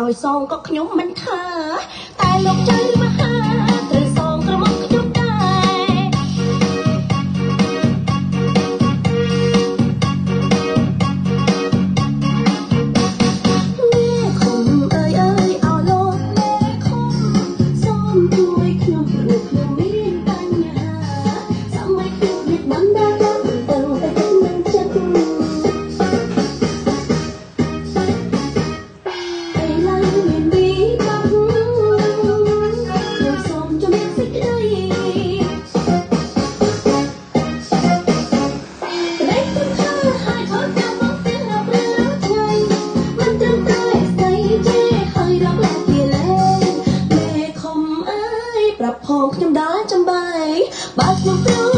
ឲ្យសងក៏ខ្ញុំមិនខើតែលោកជឿ មខ្ញុំដែរចំបាយបើខ្ញុំព្រឺ